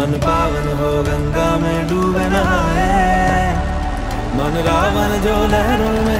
मन पावन हो गंगा में डूबे नहाए मन रावण जो लहरों में